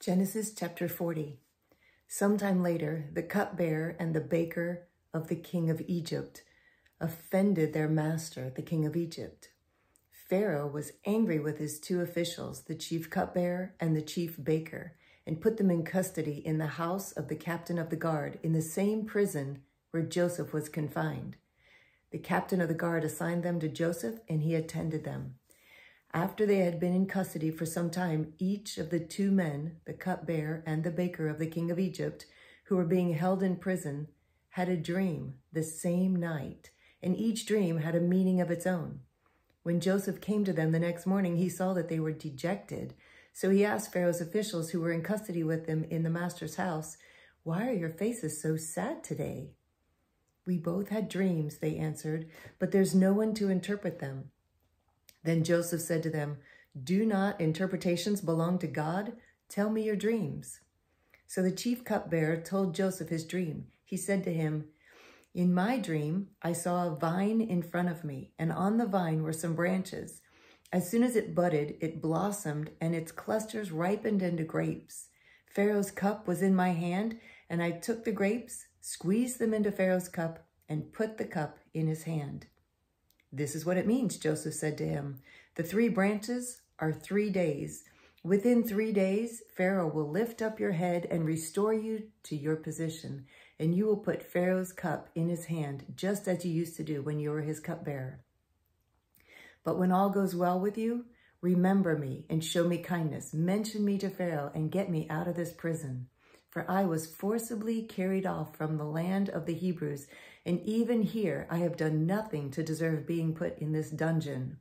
Genesis chapter 40. Sometime later, the cupbearer and the baker of the king of Egypt offended their master, the king of Egypt. Pharaoh was angry with his two officials, the chief cupbearer and the chief baker, and put them in custody in the house of the captain of the guard in the same prison where Joseph was confined. The captain of the guard assigned them to Joseph, and he attended them. After they had been in custody for some time, each of the two men, the cupbearer and the baker of the king of Egypt, who were being held in prison, had a dream the same night, and each dream had a meaning of its own. When Joseph came to them the next morning, he saw that they were dejected. So he asked Pharaoh's officials who were in custody with him in the master's house, Why are your faces so sad today? We both had dreams, they answered, but there's no one to interpret them. Then Joseph said to them, Do not interpretations belong to God? Tell me your dreams. So the chief cupbearer told Joseph his dream. He said to him, In my dream, I saw a vine in front of me, and on the vine were some branches. As soon as it budded, it blossomed, and its clusters ripened into grapes. Pharaoh's cup was in my hand, and I took the grapes, squeezed them into Pharaoh's cup, and put the cup in his hand. This is what it means, Joseph said to him. The three branches are three days. Within three days, Pharaoh will lift up your head and restore you to your position, and you will put Pharaoh's cup in his hand, just as you used to do when you were his cupbearer. But when all goes well with you, remember me and show me kindness. Mention me to Pharaoh and get me out of this prison. For I was forcibly carried off from the land of the Hebrews and even here I have done nothing to deserve being put in this dungeon.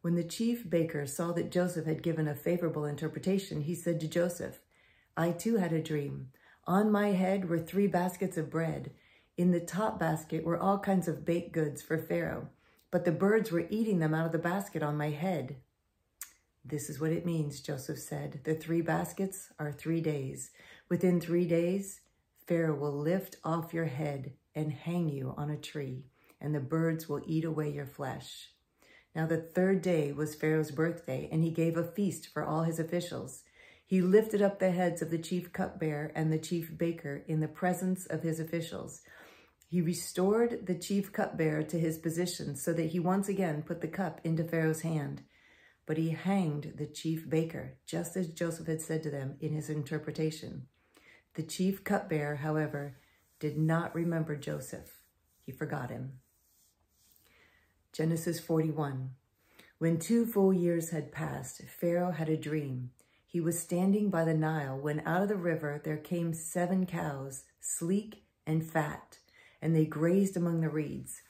When the chief baker saw that Joseph had given a favorable interpretation, he said to Joseph, I too had a dream. On my head were three baskets of bread. In the top basket were all kinds of baked goods for Pharaoh, but the birds were eating them out of the basket on my head. This is what it means, Joseph said. The three baskets are three days. Within three days, Pharaoh will lift off your head and hang you on a tree, and the birds will eat away your flesh. Now the third day was Pharaoh's birthday, and he gave a feast for all his officials. He lifted up the heads of the chief cupbearer and the chief baker in the presence of his officials. He restored the chief cupbearer to his position so that he once again put the cup into Pharaoh's hand. But he hanged the chief baker, just as Joseph had said to them in his interpretation. The chief cupbearer, however, did not remember Joseph. He forgot him. Genesis 41. When two full years had passed, Pharaoh had a dream. He was standing by the Nile when out of the river there came seven cows, sleek and fat, and they grazed among the reeds.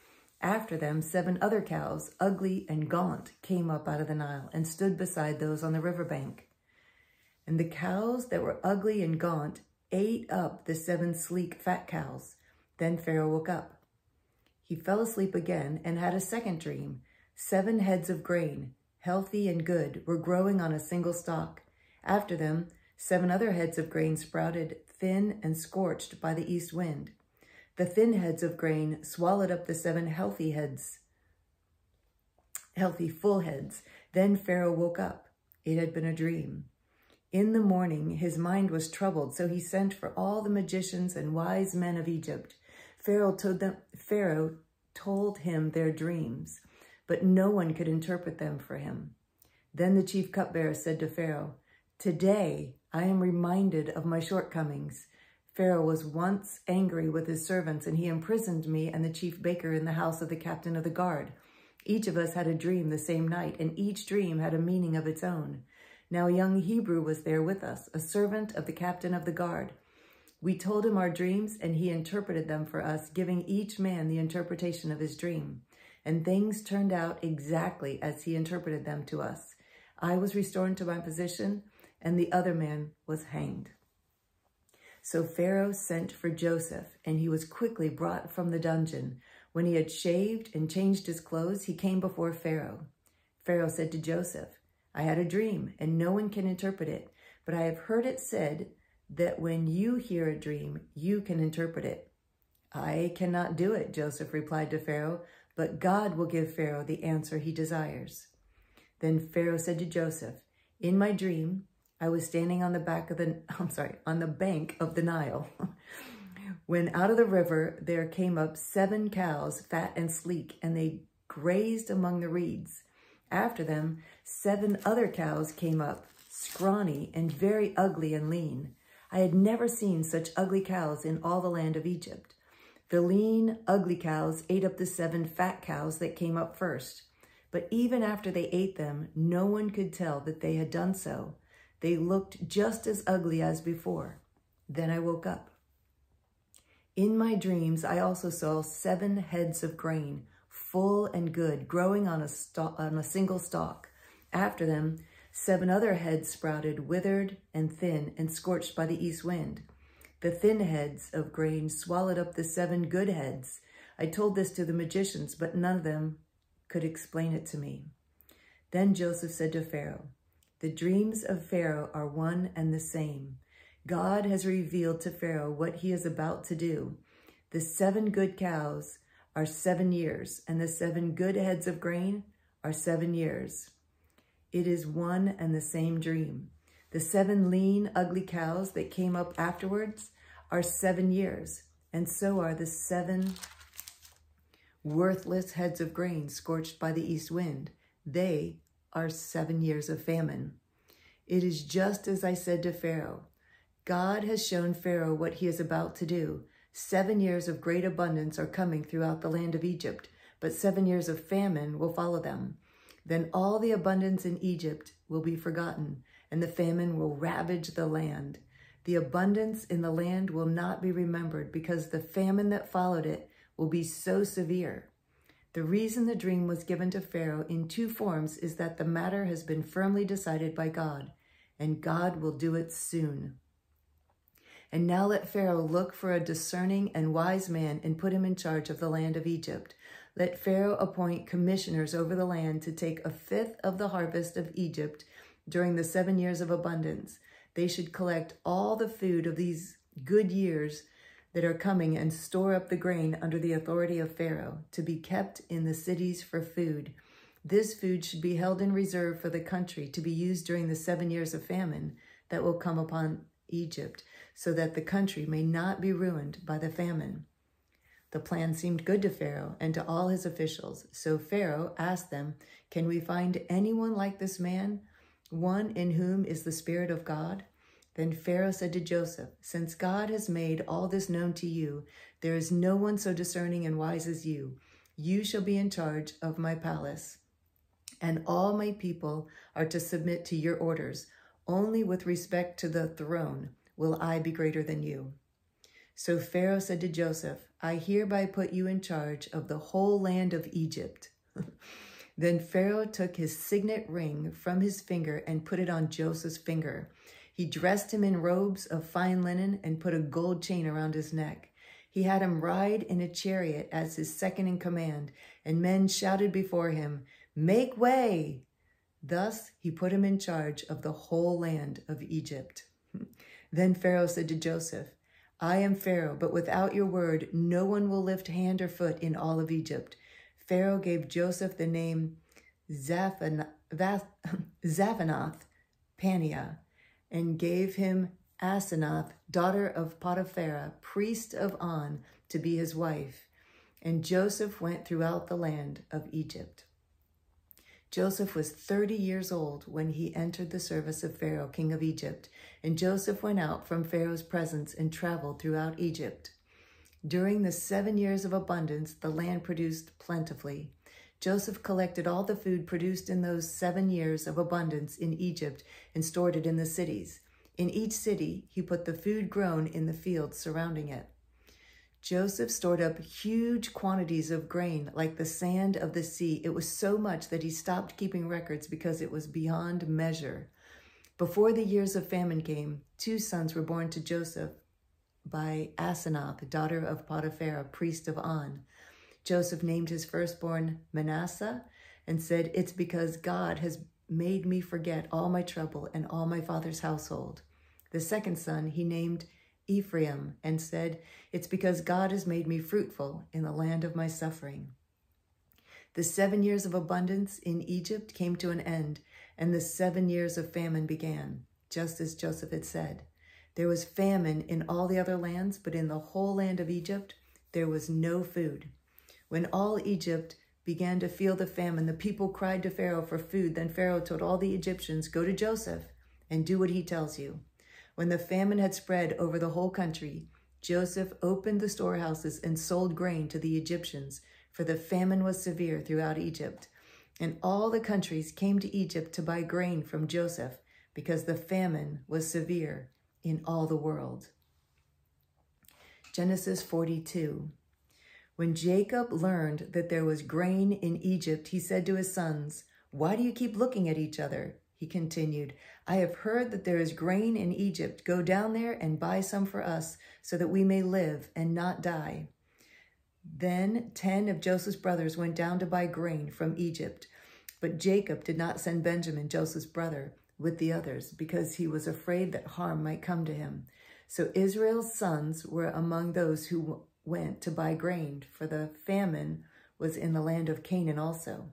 After them, seven other cows, ugly and gaunt, came up out of the Nile and stood beside those on the riverbank. And the cows that were ugly and gaunt ate up the seven sleek fat cows. Then Pharaoh woke up. He fell asleep again and had a second dream. Seven heads of grain, healthy and good, were growing on a single stalk. After them, seven other heads of grain sprouted, thin and scorched by the east wind. The thin heads of grain swallowed up the seven healthy heads, healthy full heads. Then Pharaoh woke up. It had been a dream. In the morning, his mind was troubled, so he sent for all the magicians and wise men of Egypt. Pharaoh told, them, Pharaoh told him their dreams, but no one could interpret them for him. Then the chief cupbearer said to Pharaoh, Today I am reminded of my shortcomings. Pharaoh was once angry with his servants, and he imprisoned me and the chief baker in the house of the captain of the guard. Each of us had a dream the same night, and each dream had a meaning of its own. Now a young Hebrew was there with us, a servant of the captain of the guard. We told him our dreams, and he interpreted them for us, giving each man the interpretation of his dream. And things turned out exactly as he interpreted them to us. I was restored to my position, and the other man was hanged. So Pharaoh sent for Joseph, and he was quickly brought from the dungeon. When he had shaved and changed his clothes, he came before Pharaoh. Pharaoh said to Joseph, I had a dream, and no one can interpret it, but I have heard it said that when you hear a dream, you can interpret it. I cannot do it, Joseph replied to Pharaoh, but God will give Pharaoh the answer he desires. Then Pharaoh said to Joseph, In my dream, I was standing on the back of the, I'm sorry, on the bank of the Nile. when out of the river there came up seven cows, fat and sleek, and they grazed among the reeds. After them, seven other cows came up, scrawny and very ugly and lean. I had never seen such ugly cows in all the land of Egypt. The lean, ugly cows ate up the seven fat cows that came up first. But even after they ate them, no one could tell that they had done so. They looked just as ugly as before. Then I woke up. In my dreams, I also saw seven heads of grain, full and good, growing on a, on a single stalk. After them, seven other heads sprouted, withered and thin, and scorched by the east wind. The thin heads of grain swallowed up the seven good heads. I told this to the magicians, but none of them could explain it to me. Then Joseph said to Pharaoh, The dreams of Pharaoh are one and the same. God has revealed to Pharaoh what he is about to do. The seven good cows are seven years, and the seven good heads of grain are seven years. It is one and the same dream. The seven lean, ugly cows that came up afterwards are seven years, and so are the seven worthless heads of grain scorched by the east wind. They are seven years of famine. It is just as I said to Pharaoh. God has shown Pharaoh what he is about to do. Seven years of great abundance are coming throughout the land of Egypt, but seven years of famine will follow them. Then all the abundance in Egypt will be forgotten, and the famine will ravage the land. The abundance in the land will not be remembered because the famine that followed it will be so severe. The reason the dream was given to Pharaoh in two forms is that the matter has been firmly decided by God, and God will do it soon. And now let Pharaoh look for a discerning and wise man and put him in charge of the land of Egypt. Let Pharaoh appoint commissioners over the land to take a fifth of the harvest of Egypt during the seven years of abundance. They should collect all the food of these good years that are coming and store up the grain under the authority of Pharaoh to be kept in the cities for food. This food should be held in reserve for the country to be used during the seven years of famine that will come upon Egypt, so that the country may not be ruined by the famine. The plan seemed good to Pharaoh and to all his officials. So Pharaoh asked them, Can we find anyone like this man, one in whom is the Spirit of God? Then Pharaoh said to Joseph, Since God has made all this known to you, there is no one so discerning and wise as you. You shall be in charge of my palace, and all my people are to submit to your orders. Only with respect to the throne will I be greater than you. So Pharaoh said to Joseph, I hereby put you in charge of the whole land of Egypt. then Pharaoh took his signet ring from his finger and put it on Joseph's finger. He dressed him in robes of fine linen and put a gold chain around his neck. He had him ride in a chariot as his second in command, and men shouted before him, Make way! Thus he put him in charge of the whole land of Egypt. then Pharaoh said to Joseph, I am Pharaoh, but without your word, no one will lift hand or foot in all of Egypt. Pharaoh gave Joseph the name Zaphenath and gave him Asenath, daughter of Potiphera, priest of On, to be his wife. And Joseph went throughout the land of Egypt. Joseph was 30 years old when he entered the service of Pharaoh, king of Egypt, and Joseph went out from Pharaoh's presence and traveled throughout Egypt. During the seven years of abundance, the land produced plentifully. Joseph collected all the food produced in those seven years of abundance in Egypt and stored it in the cities. In each city, he put the food grown in the fields surrounding it. Joseph stored up huge quantities of grain like the sand of the sea. It was so much that he stopped keeping records because it was beyond measure. Before the years of famine came, two sons were born to Joseph by Asenath, daughter of Potiphera, priest of On. Joseph named his firstborn Manasseh and said, It's because God has made me forget all my trouble and all my father's household. The second son he named Ephraim and said, It's because God has made me fruitful in the land of my suffering. The seven years of abundance in Egypt came to an end, and the seven years of famine began. just as Joseph had said. There was famine in all the other lands, but in the whole land of Egypt, there was no food. When all Egypt began to feel the famine, the people cried to Pharaoh for food. Then Pharaoh told all the Egyptians, Go to Joseph and do what he tells you. When the famine had spread over the whole country, Joseph opened the storehouses and sold grain to the Egyptians, for the famine was severe throughout Egypt. And all the countries came to Egypt to buy grain from Joseph, because the famine was severe in all the world. Genesis 42. When Jacob learned that there was grain in Egypt, he said to his sons, Why do you keep looking at each other? He continued, I have heard that there is grain in Egypt. Go down there and buy some for us, so that we may live and not die. Then ten of Joseph's brothers went down to buy grain from Egypt. But Jacob did not send Benjamin, Joseph's brother, with the others, because he was afraid that harm might come to him. So Israel's sons were among those who went to buy grain, for the famine was in the land of Canaan also.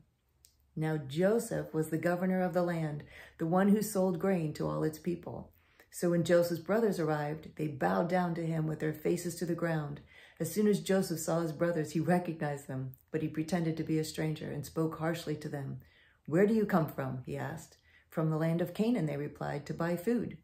Now Joseph was the governor of the land, the one who sold grain to all its people. So when Joseph's brothers arrived, they bowed down to him with their faces to the ground. As soon as Joseph saw his brothers, he recognized them, but he pretended to be a stranger and spoke harshly to them. Where do you come from? he asked. From the land of Canaan, they replied, to buy food.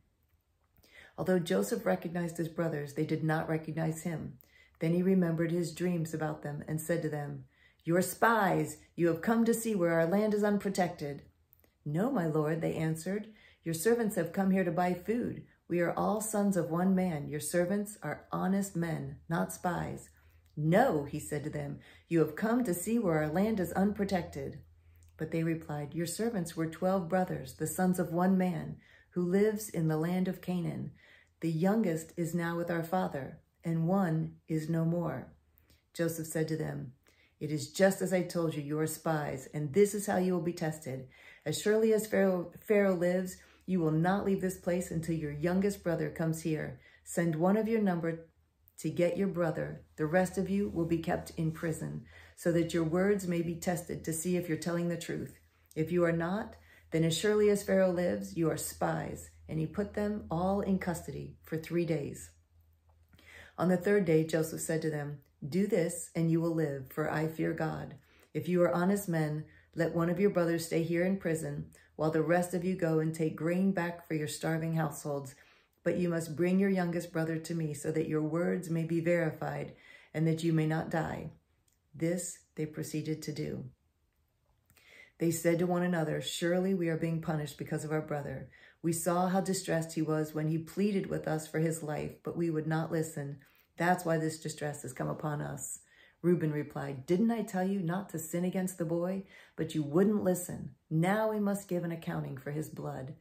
Although Joseph recognized his brothers, they did not recognize him. Then he remembered his dreams about them and said to them, You are spies. You have come to see where our land is unprotected. No, my lord, they answered. Your servants have come here to buy food. We are all sons of one man. Your servants are honest men, not spies. No, he said to them, you have come to see where our land is unprotected. But they replied, Your servants were twelve brothers, the sons of one man, who lives in the land of Canaan. The youngest is now with our father, and one is no more. Joseph said to them, It is just as I told you, you are spies, and this is how you will be tested. As surely as Pharaoh, Pharaoh lives, you will not leave this place until your youngest brother comes here. Send one of your number to get your brother. The rest of you will be kept in prison so that your words may be tested to see if you're telling the truth. If you are not, then as surely as Pharaoh lives, you are spies. And he put them all in custody for three days. On the third day, Joseph said to them, Do this, and you will live, for I fear God. If you are honest men, let one of your brothers stay here in prison, while the rest of you go and take grain back for your starving households. But you must bring your youngest brother to me, so that your words may be verified, and that you may not die. This they proceeded to do. They said to one another, Surely we are being punished because of our brother. We saw how distressed he was when he pleaded with us for his life, but we would not listen. That's why this distress has come upon us. Reuben replied, Didn't I tell you not to sin against the boy? But you wouldn't listen. Now we must give an accounting for his blood.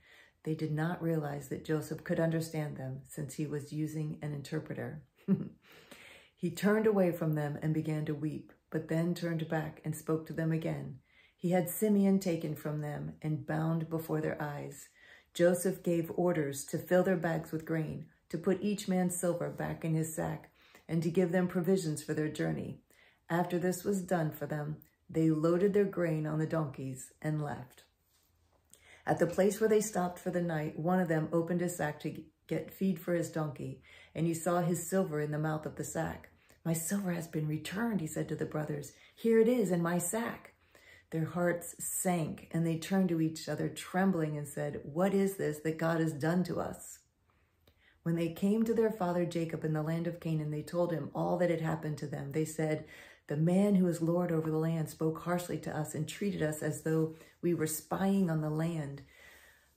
They did not realize that Joseph could understand them since he was using an interpreter. he turned away from them and began to weep but then turned back and spoke to them again. He had Simeon taken from them and bound before their eyes. Joseph gave orders to fill their bags with grain, to put each man's silver back in his sack, and to give them provisions for their journey. After this was done for them, they loaded their grain on the donkeys and left. At the place where they stopped for the night, one of them opened his sack to get feed for his donkey, and he saw his silver in the mouth of the sack. My silver has been returned, he said to the brothers. Here it is in my sack. Their hearts sank and they turned to each other trembling and said, What is this that God has done to us? When they came to their father Jacob in the land of Canaan, they told him all that had happened to them. They said, The man who is Lord over the land spoke harshly to us and treated us as though we were spying on the land.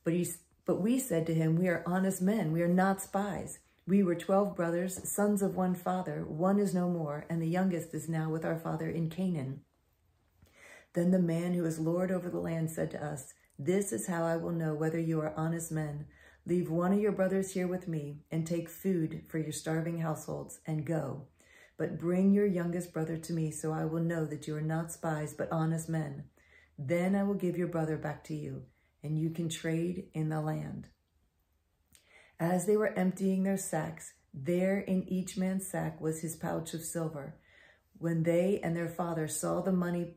But, he, but we said to him, We are honest men. We are not spies. We were 12 brothers, sons of one father. One is no more, and the youngest is now with our father in Canaan. Then the man who is Lord over the land said to us, This is how I will know whether you are honest men. Leave one of your brothers here with me, and take food for your starving households, and go. But bring your youngest brother to me, so I will know that you are not spies, but honest men. Then I will give your brother back to you, and you can trade in the land. As they were emptying their sacks, there in each man's sack was his pouch of silver. When they and their father saw the money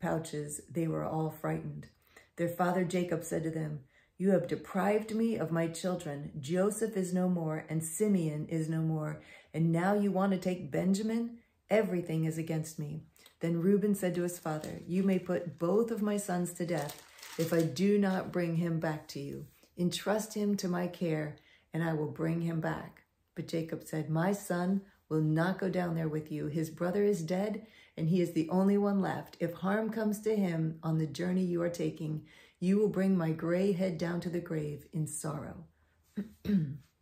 pouches, they were all frightened. Their father Jacob said to them, You have deprived me of my children. Joseph is no more, and Simeon is no more. And now you want to take Benjamin? Everything is against me. Then Reuben said to his father, You may put both of my sons to death if I do not bring him back to you. Entrust him to my care, and I will bring him back. But Jacob said, My son will not go down there with you. His brother is dead, and he is the only one left. If harm comes to him on the journey you are taking, you will bring my gray head down to the grave in sorrow.